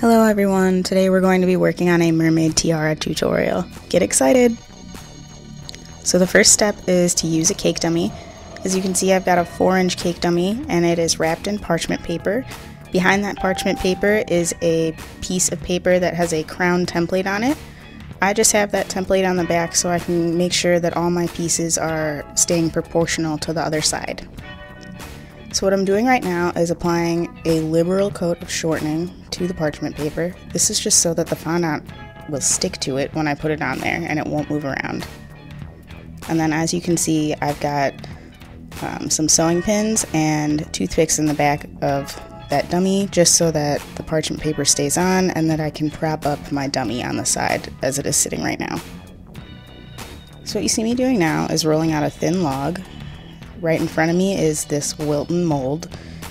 Hello everyone, today we're going to be working on a mermaid tiara tutorial. Get excited! So the first step is to use a cake dummy. As you can see I've got a 4 inch cake dummy and it is wrapped in parchment paper. Behind that parchment paper is a piece of paper that has a crown template on it. I just have that template on the back so I can make sure that all my pieces are staying proportional to the other side. So what I'm doing right now is applying a liberal coat of shortening to the parchment paper. This is just so that the fondant will stick to it when I put it on there and it won't move around. And then as you can see, I've got um, some sewing pins and toothpicks in the back of that dummy just so that the parchment paper stays on and that I can prop up my dummy on the side as it is sitting right now. So what you see me doing now is rolling out a thin log Right in front of me is this Wilton mold.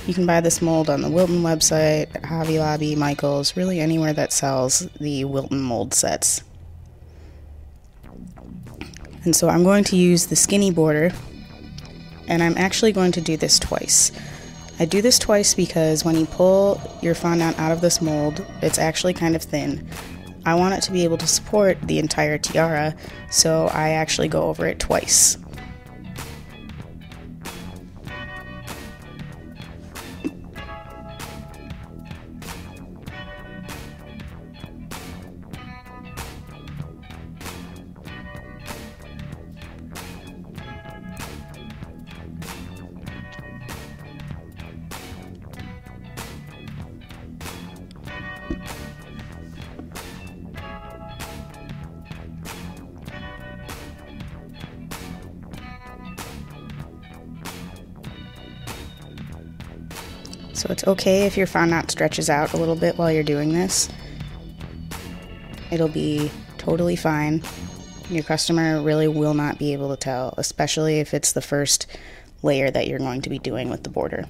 You can buy this mold on the Wilton website, Hobby Lobby, Michaels, really anywhere that sells the Wilton mold sets. And so I'm going to use the skinny border, and I'm actually going to do this twice. I do this twice because when you pull your fondant out of this mold, it's actually kind of thin. I want it to be able to support the entire tiara, so I actually go over it twice. So it's okay if your fondant stretches out a little bit while you're doing this. It'll be totally fine. Your customer really will not be able to tell, especially if it's the first layer that you're going to be doing with the border.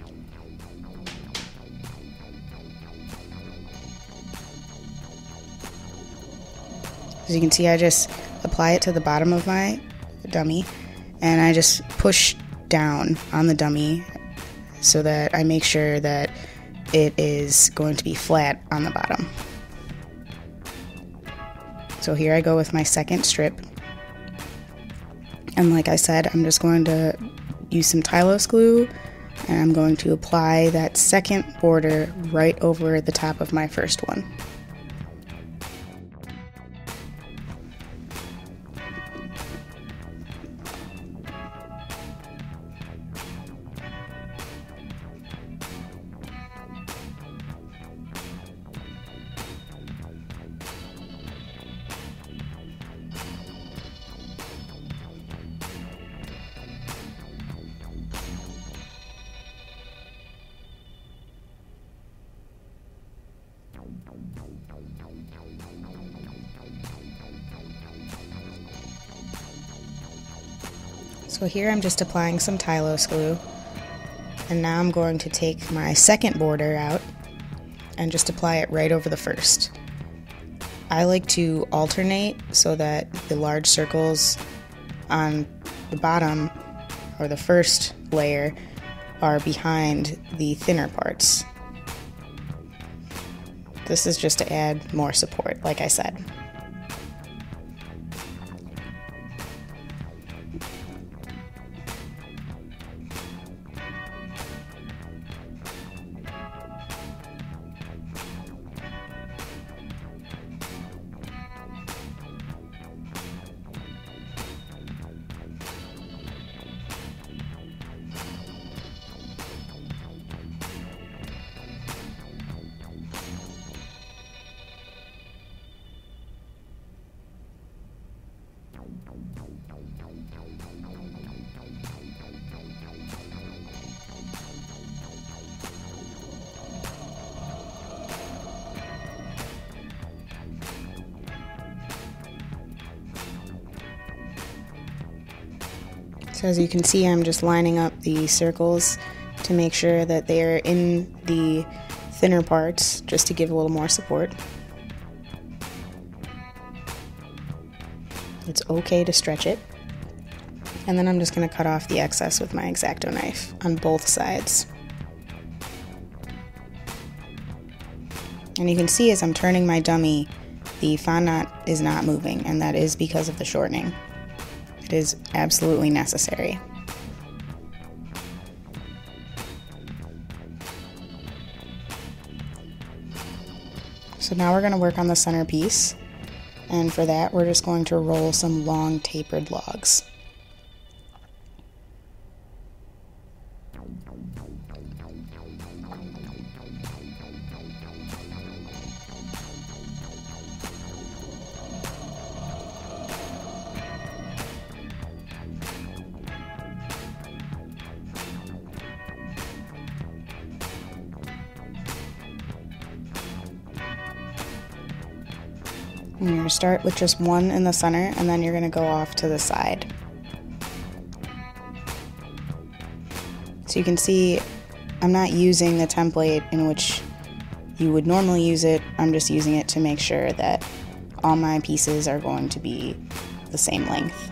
As you can see, I just apply it to the bottom of my dummy and I just push down on the dummy so that I make sure that it is going to be flat on the bottom. So here I go with my second strip. And like I said, I'm just going to use some Tylose glue and I'm going to apply that second border right over the top of my first one. So here I'm just applying some Tylose glue. And now I'm going to take my second border out and just apply it right over the first. I like to alternate so that the large circles on the bottom or the first layer are behind the thinner parts. This is just to add more support, like I said. So as you can see, I'm just lining up the circles to make sure that they are in the thinner parts, just to give a little more support. It's okay to stretch it. And then I'm just going to cut off the excess with my X-Acto knife on both sides. And you can see as I'm turning my dummy, the knot is not moving, and that is because of the shortening. It is absolutely necessary. So now we're going to work on the centerpiece. And for that, we're just going to roll some long tapered logs. And you're to start with just one in the center and then you're going to go off to the side. So you can see I'm not using the template in which you would normally use it. I'm just using it to make sure that all my pieces are going to be the same length.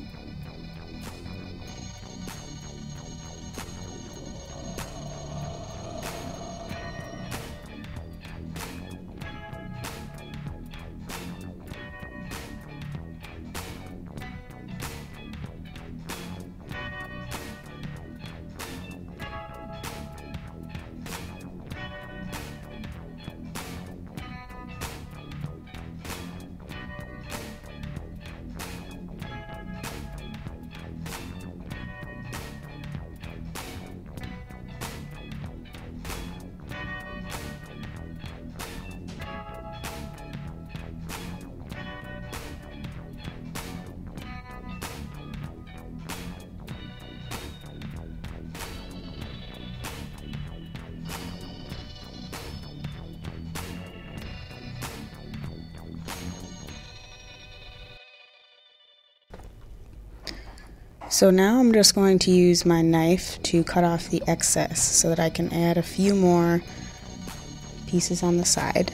So now I'm just going to use my knife to cut off the excess so that I can add a few more pieces on the side.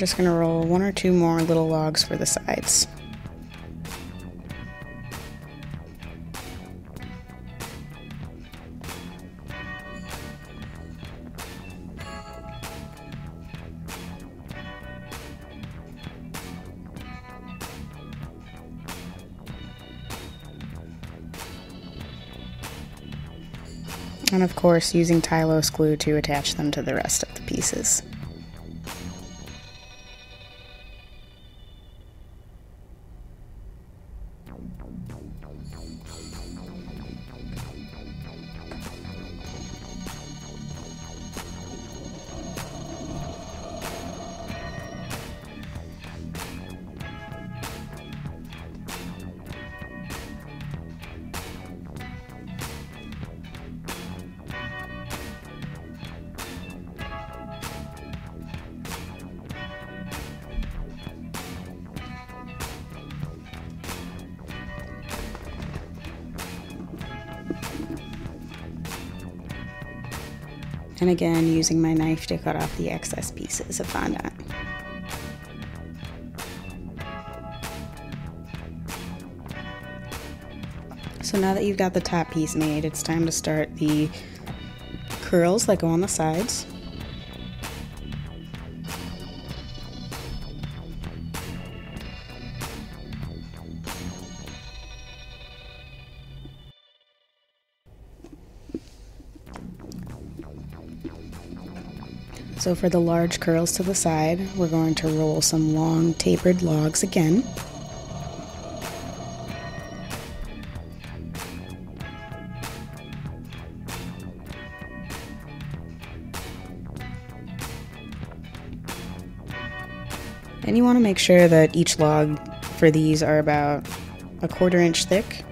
Just going to roll one or two more little logs for the sides. And of course using Tylose glue to attach them to the rest of the pieces. And again using my knife to cut off the excess pieces of fondant. So now that you've got the top piece made, it's time to start the curls that go on the sides. So for the large curls to the side, we're going to roll some long tapered logs again. And you want to make sure that each log for these are about a quarter inch thick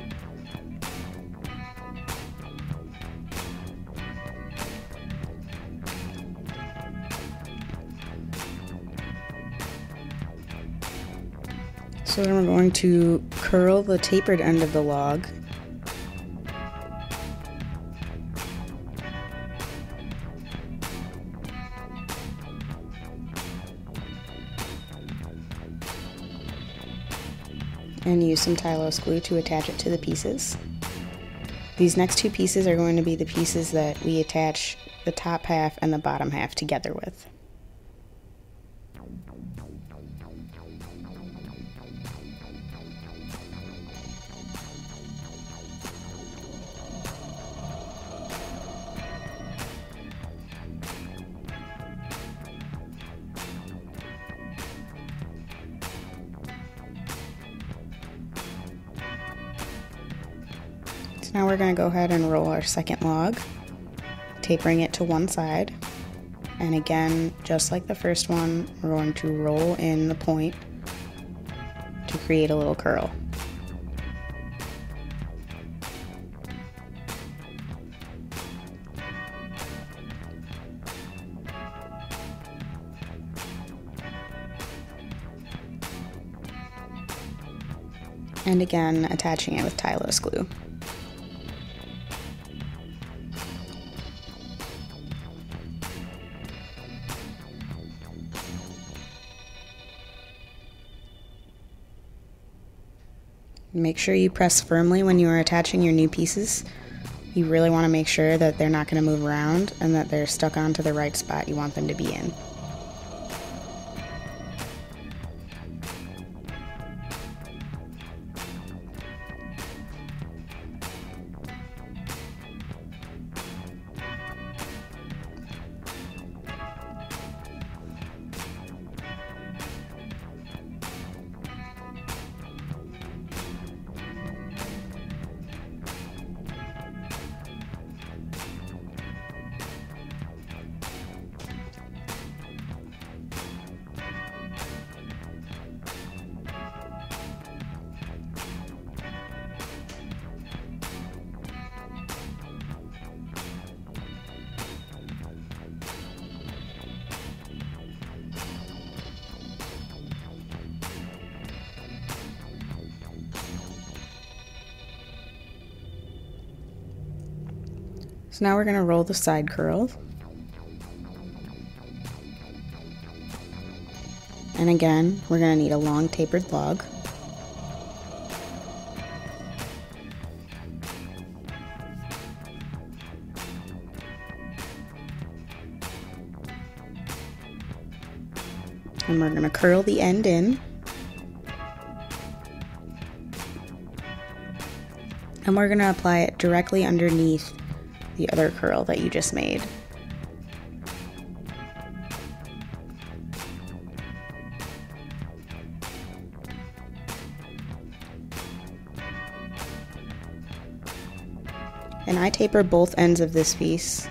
So then we're going to curl the tapered end of the log. And use some Tylose glue to attach it to the pieces. These next two pieces are going to be the pieces that we attach the top half and the bottom half together with. Go ahead and roll our second log, tapering it to one side. And again, just like the first one, we're going to roll in the point to create a little curl. And again, attaching it with Tylose glue. Make sure you press firmly when you are attaching your new pieces. You really want to make sure that they're not going to move around and that they're stuck onto the right spot you want them to be in. So now we're going to roll the side curls. And again, we're going to need a long tapered log. And we're going to curl the end in. And we're going to apply it directly underneath the other curl that you just made. And I taper both ends of this piece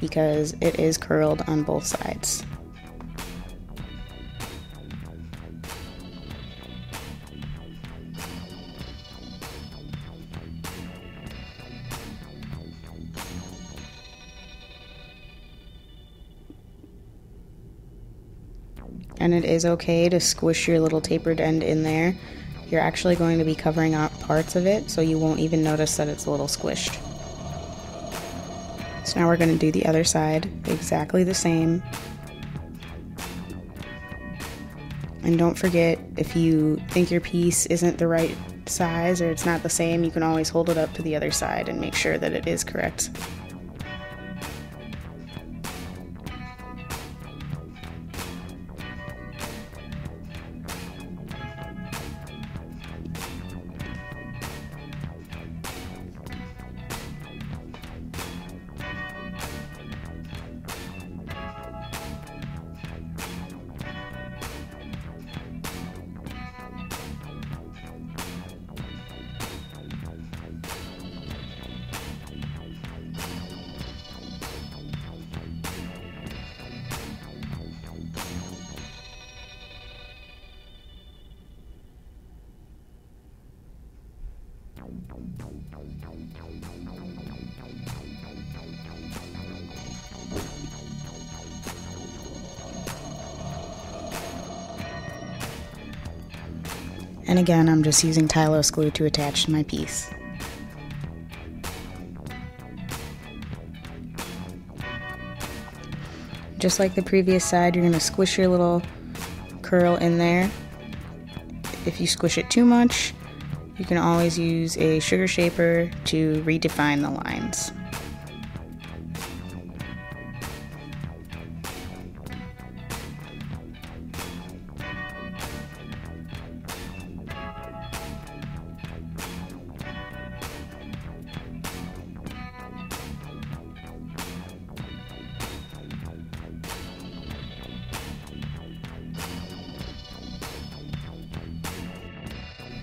because it is curled on both sides. And it is okay to squish your little tapered end in there you're actually going to be covering up parts of it so you won't even notice that it's a little squished. So now we're going to do the other side exactly the same. And don't forget, if you think your piece isn't the right size or it's not the same, you can always hold it up to the other side and make sure that it is correct. And again, I'm just using Tylose glue to attach to my piece. Just like the previous side, you're going to squish your little curl in there. If you squish it too much, you can always use a sugar shaper to redefine the lines.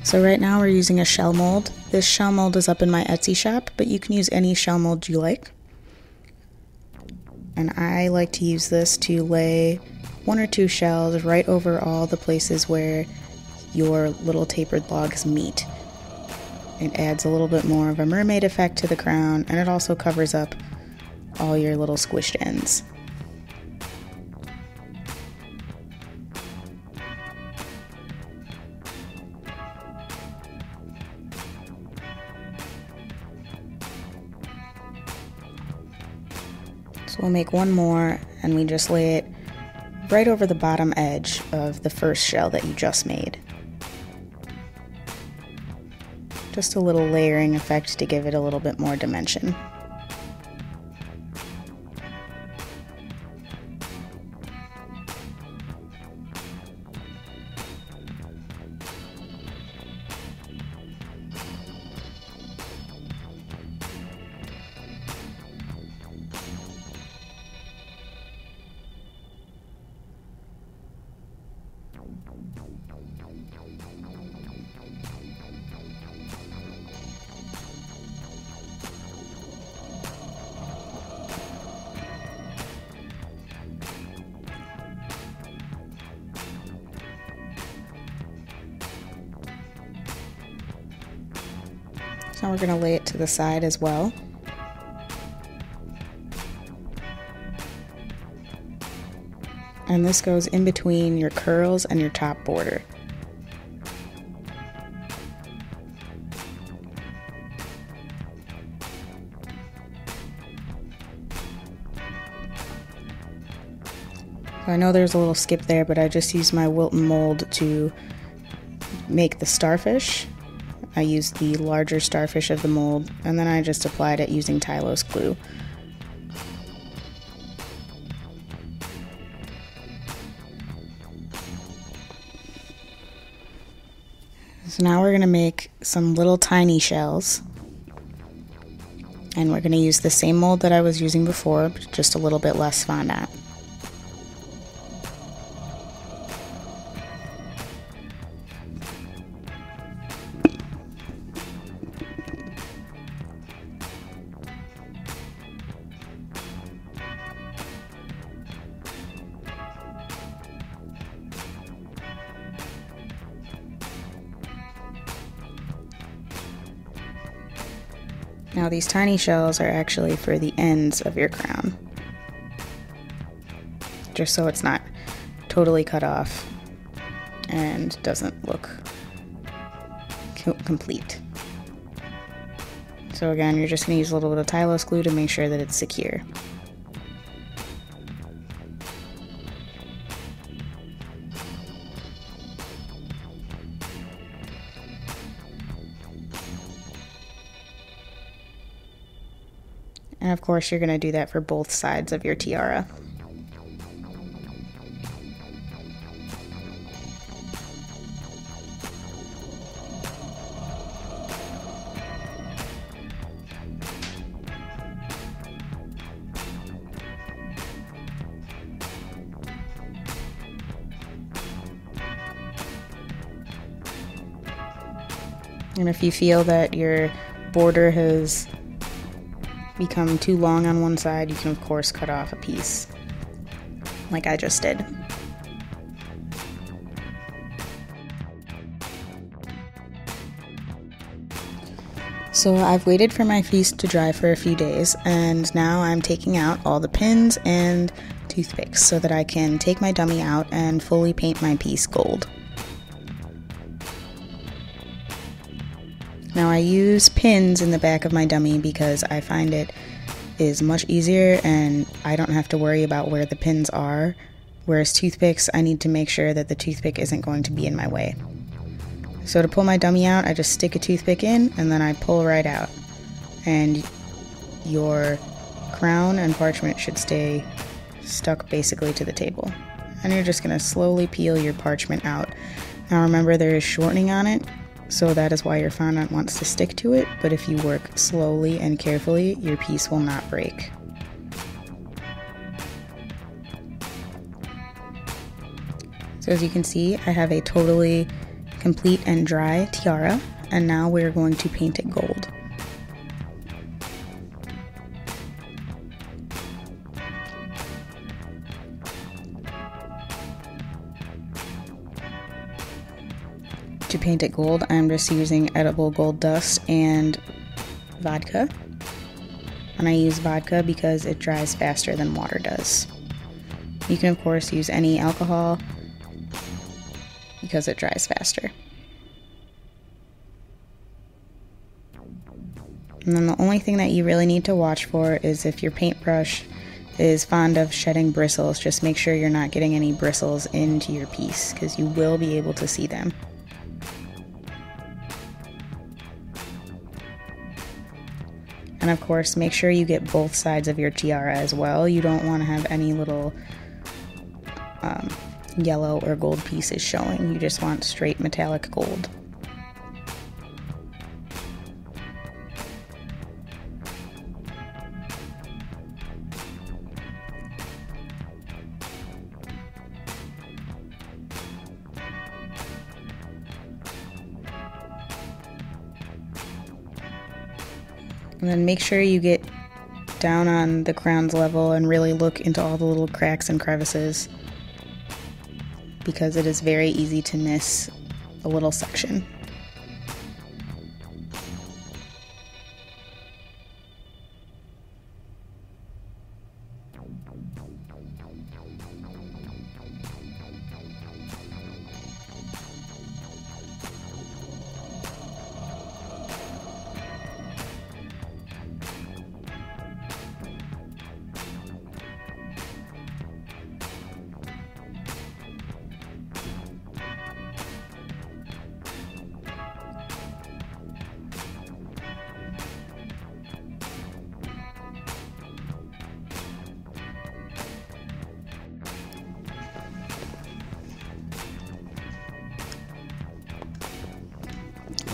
So right now we're using a shell mold. This shell mold is up in my Etsy shop, but you can use any shell mold you like. And I like to use this to lay one or two shells right over all the places where your little tapered logs meet. It adds a little bit more of a mermaid effect to the crown, and it also covers up all your little squished ends. We'll make one more and we just lay it right over the bottom edge of the first shell that you just made. Just a little layering effect to give it a little bit more dimension. We're going to lay it to the side as well. And this goes in between your curls and your top border. I know there's a little skip there, but I just used my Wilton mold to make the starfish. I used the larger starfish of the mold, and then I just applied it using Tylose glue. So now we're going to make some little tiny shells. And we're going to use the same mold that I was using before, just a little bit less fondant. These tiny shells are actually for the ends of your crown. Just so it's not totally cut off and doesn't look complete. So again, you're just going to use a little bit of Tylose glue to make sure that it's secure. And of course, you're going to do that for both sides of your tiara. And if you feel that your border has become too long on one side, you can of course cut off a piece, like I just did. So I've waited for my piece to dry for a few days, and now I'm taking out all the pins and toothpicks so that I can take my dummy out and fully paint my piece gold. Now I use pins in the back of my dummy because I find it is much easier and I don't have to worry about where the pins are. Whereas toothpicks, I need to make sure that the toothpick isn't going to be in my way. So to pull my dummy out, I just stick a toothpick in and then I pull right out. And your crown and parchment should stay stuck basically to the table. And you're just going to slowly peel your parchment out. Now remember there is shortening on it, so that is why your fondant wants to stick to it, but if you work slowly and carefully, your piece will not break. So as you can see, I have a totally complete and dry tiara, and now we're going to paint it gold. Paint it gold, I'm just using edible gold dust and vodka. And I use vodka because it dries faster than water does. You can, of course, use any alcohol because it dries faster. And then the only thing that you really need to watch for is if your paintbrush is fond of shedding bristles, just make sure you're not getting any bristles into your piece because you will be able to see them. And of course, make sure you get both sides of your tiara as well. You don't want to have any little um, yellow or gold pieces showing. You just want straight metallic gold. And then make sure you get down on the crown's level and really look into all the little cracks and crevices because it is very easy to miss a little section.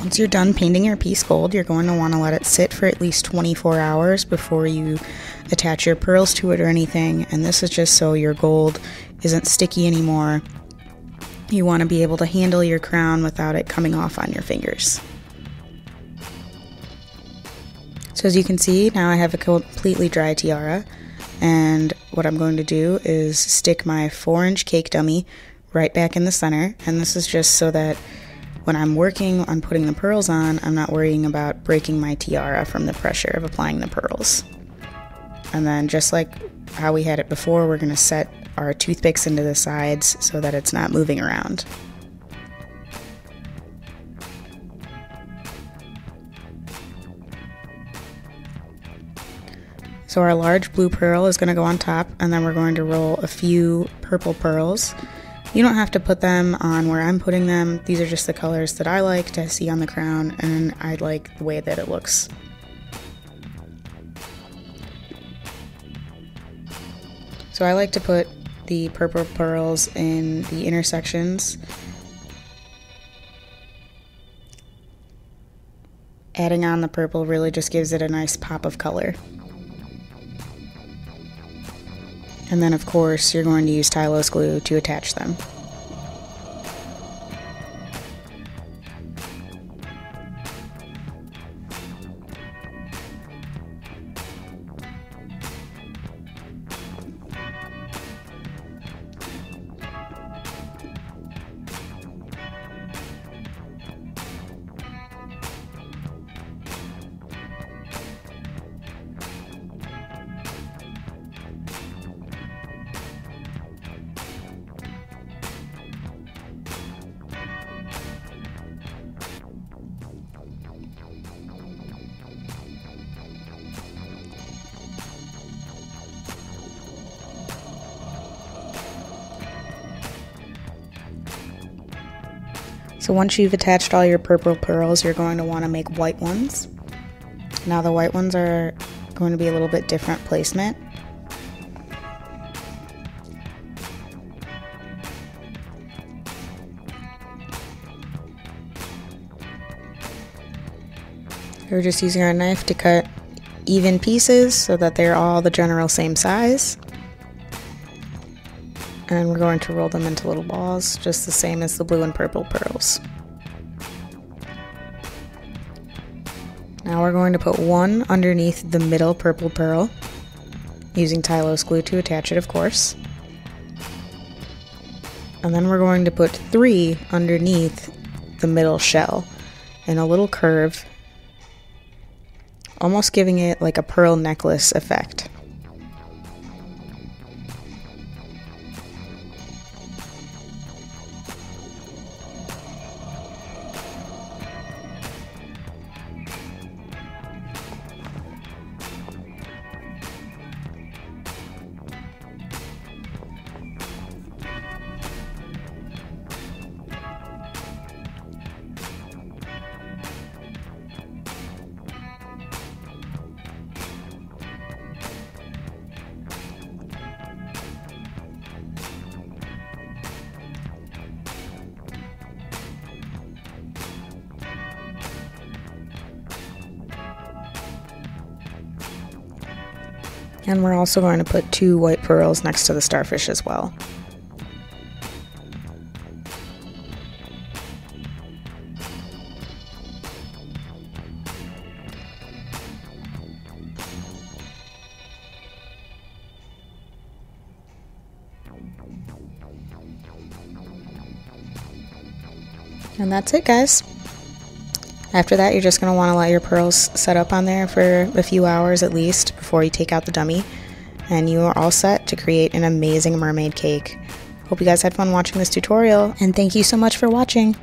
Once you're done painting your piece gold, you're going to want to let it sit for at least 24 hours before you attach your pearls to it or anything. And this is just so your gold isn't sticky anymore. You want to be able to handle your crown without it coming off on your fingers. So as you can see, now I have a completely dry tiara. And what I'm going to do is stick my 4 inch cake dummy right back in the center. And this is just so that when I'm working on putting the pearls on, I'm not worrying about breaking my tiara from the pressure of applying the pearls. And then just like how we had it before, we're going to set our toothpicks into the sides so that it's not moving around. So our large blue pearl is going to go on top and then we're going to roll a few purple pearls you don't have to put them on where I'm putting them. These are just the colors that I like to see on the crown, and I like the way that it looks. So I like to put the purple pearls in the intersections. Adding on the purple really just gives it a nice pop of color. And then of course you're going to use Tylose glue to attach them. Once you've attached all your purple pearls, you're going to want to make white ones. Now the white ones are going to be a little bit different placement. We're just using our knife to cut even pieces so that they're all the general same size and we're going to roll them into little balls, just the same as the blue and purple pearls. Now we're going to put one underneath the middle purple pearl, using Tylose glue to attach it, of course. And then we're going to put three underneath the middle shell in a little curve, almost giving it like a pearl necklace effect. And we're also going to put two white pearls next to the starfish as well. And that's it, guys. After that, you're just going to want to let your pearls set up on there for a few hours at least before you take out the dummy. And you are all set to create an amazing mermaid cake. Hope you guys had fun watching this tutorial, and thank you so much for watching.